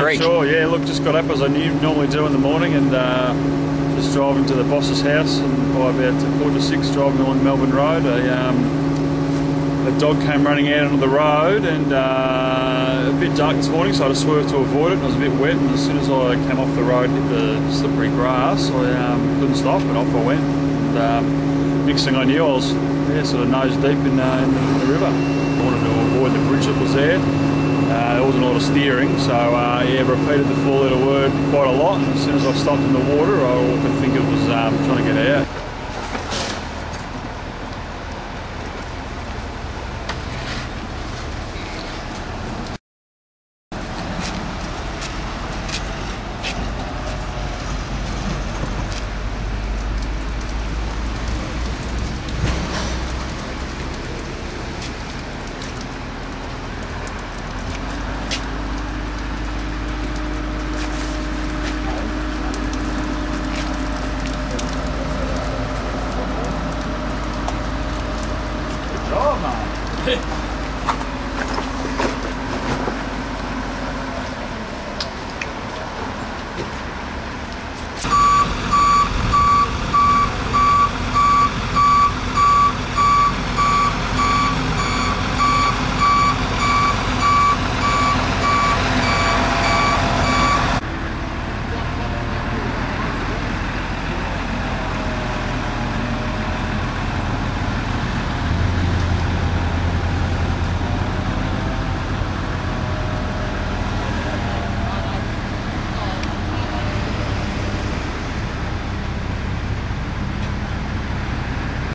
Creek. Sure, yeah. Look, just got up as I knew, normally do in the morning and uh, just driving to the boss's house. And by about quarter to six, driving along Melbourne Road, a, um, a dog came running out onto the road and uh, a bit dark this morning, so I had to swerve to avoid it. And it was a bit wet, and as soon as I came off the road, hit the slippery grass, I um, couldn't stop, and off I went. And um, next thing I knew, I was yeah, sort of nose deep in, uh, in, the, in the river. I wanted to avoid the bridge that was there. Wasn't a lot of steering, so uh, yeah, repeated the four-letter word quite a lot. And as soon as I stopped in the water, I could think of was um, trying to get out. Job, mate.